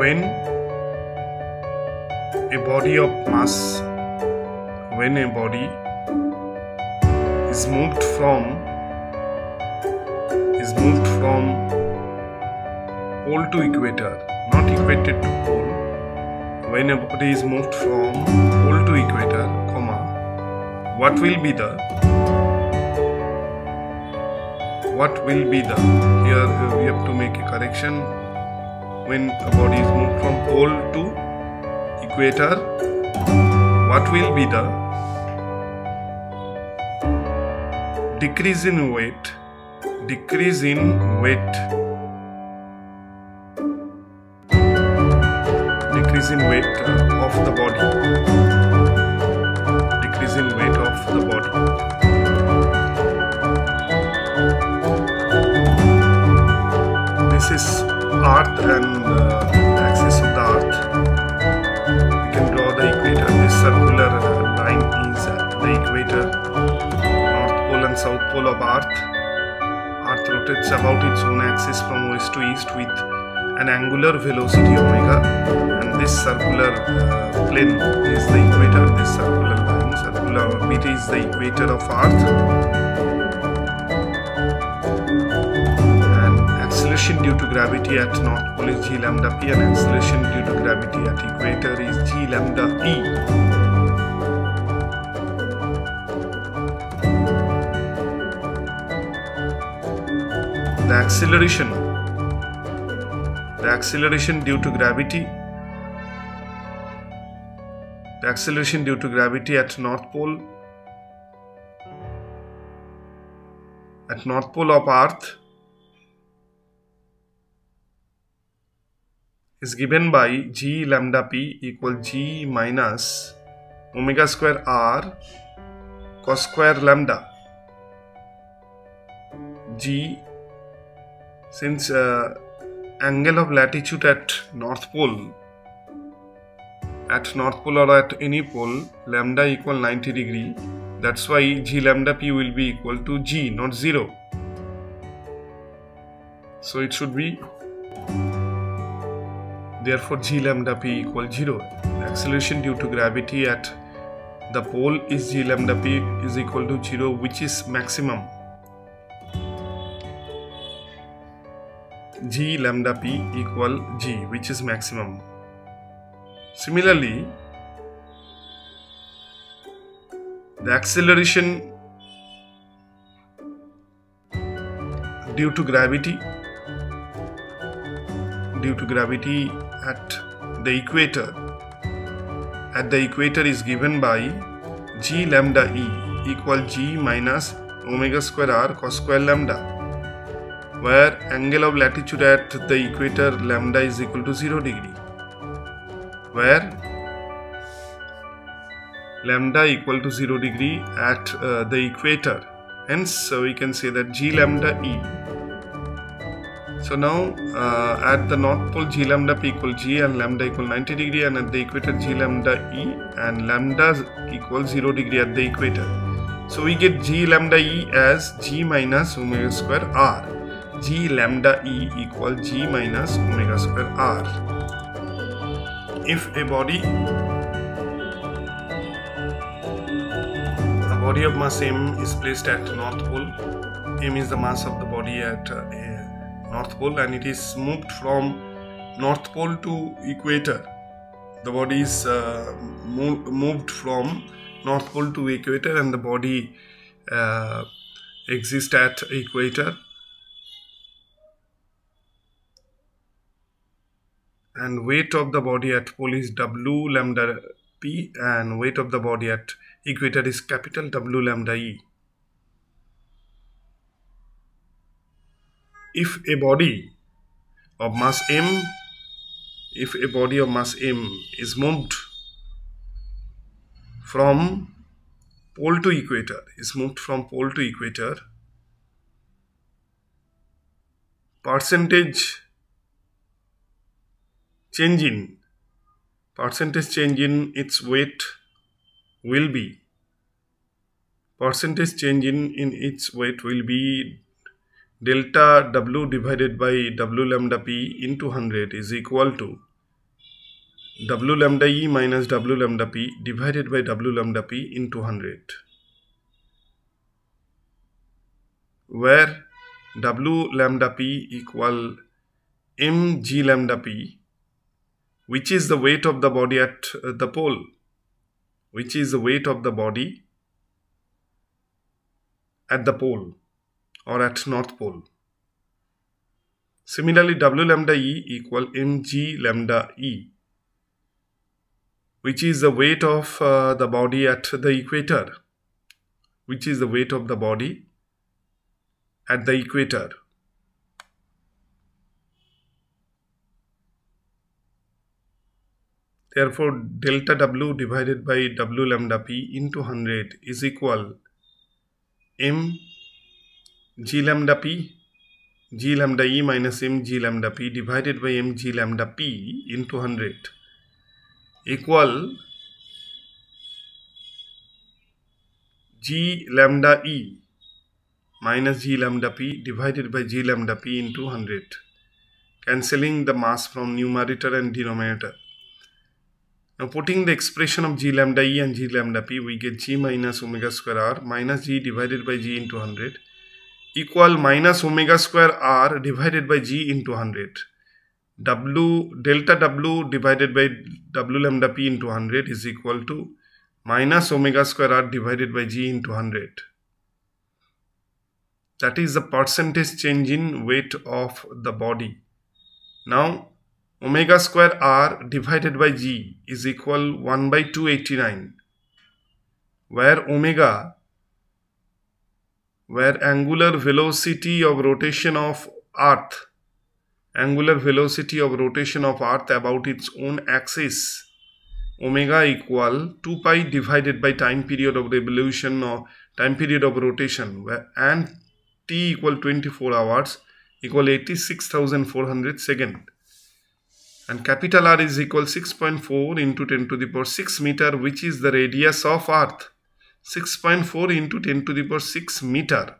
when a body of mass when a body is moved from is moved from pole to equator not equator to pole. When a body is moved from pole to equator comma what will be the what will be the here we have to make a correction when a body is moved from pole to equator what will be the decrease in weight? Decrease in weight. Decrease in weight of the body. Decrease in weight of the body earth and uh, axis of the earth we can draw the equator. This circular uh, line is the equator. North pole and south pole of earth. Earth rotates about its own axis from west to east with an angular velocity omega. And this circular uh, plane is the equator. This circular line circular orbit is the equator of earth acceleration due to gravity at north pole is g lambda p and acceleration due to gravity at equator is g lambda e. The acceleration. The acceleration due to gravity. The acceleration due to gravity at north pole. At north pole of earth is given by g lambda p equal g minus omega square r cos square lambda. G since uh, angle of latitude at north pole at north pole or at any pole lambda equal 90 degree. That's why g lambda p will be equal to g not 0 so it should be therefore g lambda p equal 0 acceleration due to gravity at the pole is g lambda p is equal to 0 which is maximum. G lambda p equal g which is maximum. Similarly the acceleration due to gravity due to gravity at the equator. At the equator is given by g lambda e equal g minus omega square r cos square lambda where angle of latitude at the equator lambda is equal to 0 degree where lambda equal to 0 degree at uh, the equator. Hence so we can say that g lambda e so now uh, at the north pole g lambda p equal g and lambda equal 90 degree and at the equator g lambda e and lambda equal 0 degree at the equator so we get g lambda e as g minus omega square r g lambda e equal g minus omega square r. If a body a body of mass m is placed at north pole, m is the mass of the body at uh, north pole and it is moved from north pole to equator. The body is uh, mo- moved from north pole to equator and the body uh, exists at equator and weight of the body at pole is w lambda p and weight of the body at equator is capital W lambda e. If a body of mass m if a body of mass m is moved from pole to equator is moved from pole to equator percentage change in percentage change in its weight will be percentage change in, in its weight will be delta w divided by w lambda p into 100 is equal to w lambda e minus w lambda p divided by w lambda p into 100 where w lambda p equal m g lambda p which is the weight of the body at uh, the pole which is the weight of the body at the pole or at north pole similarly w lambda e equal mg lambda e which is the weight of uh, the body at the equator, which is the weight of the body at the equator. Therefore, delta W divided by W lambda P into 100 is equal m g lambda P g lambda E minus m g lambda P divided by m g lambda P into 100 equal g lambda e minus g lambda p divided by g lambda p into 100 cancelling the mass from numerator and denominator now putting the expression of g lambda e and g lambda p we get g minus omega square r minus g divided by g into 100 equal minus omega square r divided by g into 100 w delta w divided by w lambda p into 100 is equal to minus omega square r divided by g into 100 that is the percentage change in weight of the body. Now omega square r divided by g is equal 1 by 289 where omega where angular velocity of rotation of earth angular velocity of rotation of earth about its own axis omega equal 2 pi divided by time period of revolution or time period of rotation and t equal 24 hours equal 86400 second. And capital R is equal 6.4 into 10 to the power 6 meter which is the radius of earth 6.4 into 10 to the power 6 meter.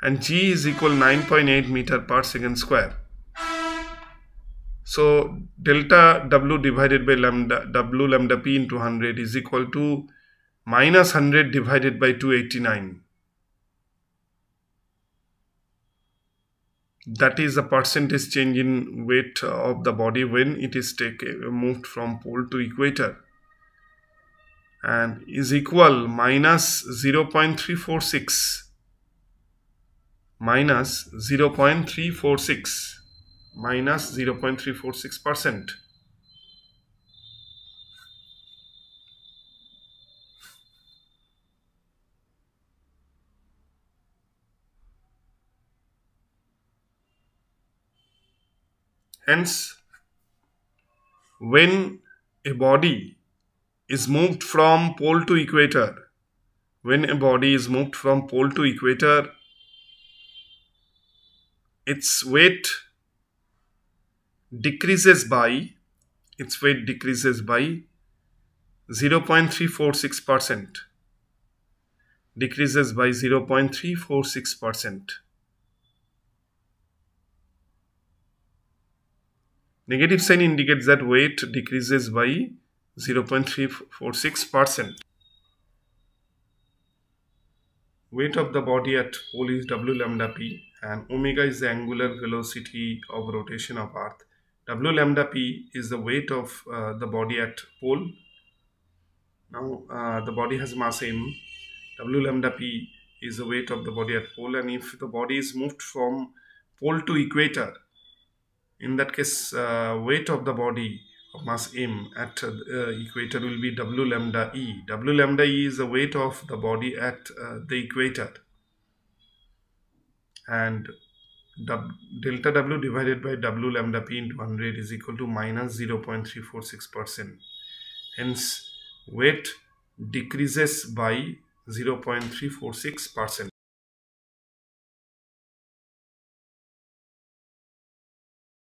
And g is equal 9.8 meter per second square. So delta W divided by lambda W lambda P into 100 is equal to minus 100 divided by 289. That is the percentage change in weight of the body when it is take, moved from pole to equator and is equal minus 0.346 minus 0.346 minus 0.346 percent. Hence, when a body is moved from pole to equator, when a body is moved from pole to equator, its weight decreases by its weight decreases by 0.346 percent. Decreases by 0.346 percent. Negative sign indicates that weight decreases by 0.346 percent weight of the body at pole is w lambda p and omega is the angular velocity of rotation of earth W lambda p is the weight of uh, the body at pole. Now uh, the body has mass m. W lambda p is the weight of the body at pole and if the body is moved from pole to equator, in that case uh, weight of the body mass m at uh, equator will be W lambda e. W lambda e is the weight of the body at uh, the equator and delta W divided by W lambda P into 100 is equal to minus 0.346 percent. Hence, weight decreases by 0.346 percent.